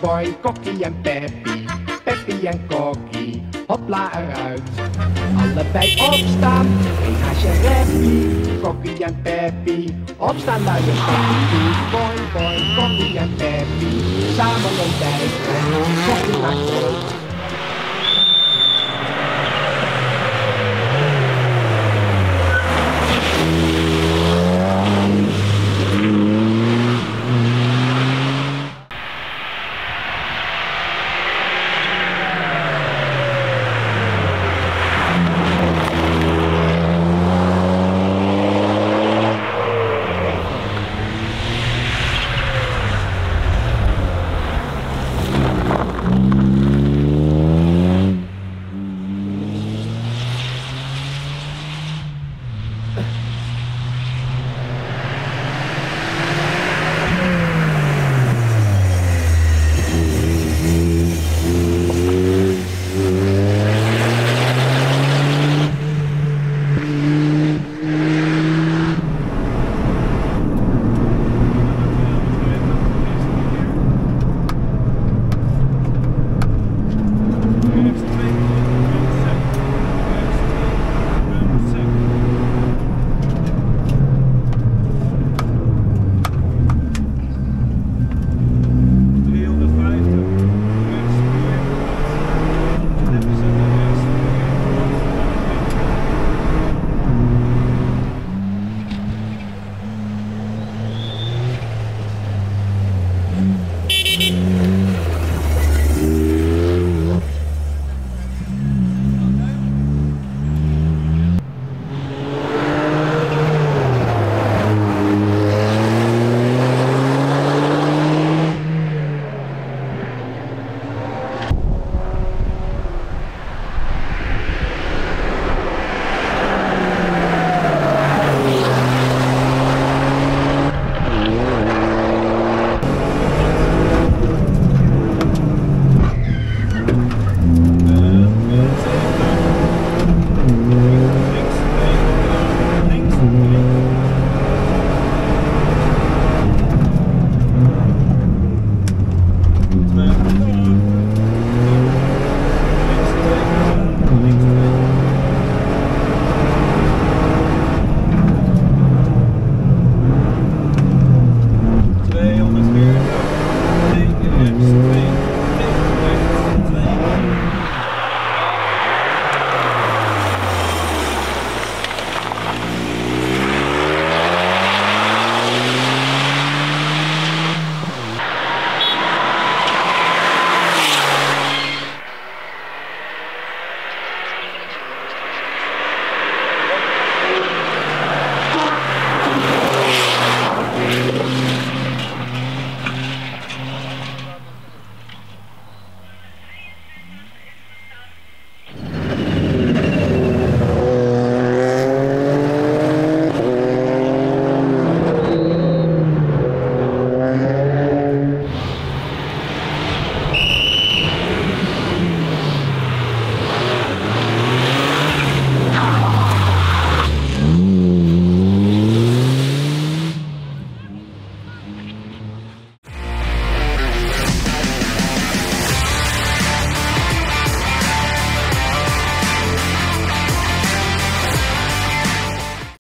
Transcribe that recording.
Boy, Cocky en Peppy. Peppy en Kokkie, hopla eruit. Allebei opstaan, een haasje reppie. Kokkie en Peppy, opstaan luie Peppy. Boy, boy, Kokkie en Peppy. Samen ontbijten, Kokkie.